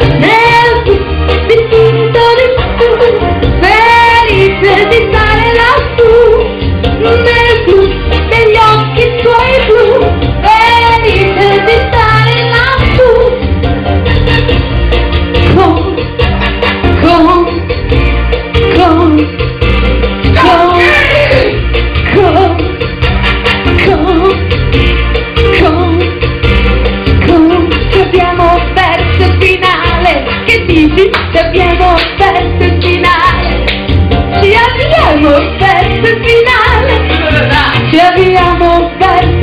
Yeah. festa finale, ci final, festa finale, ci abbiamo festa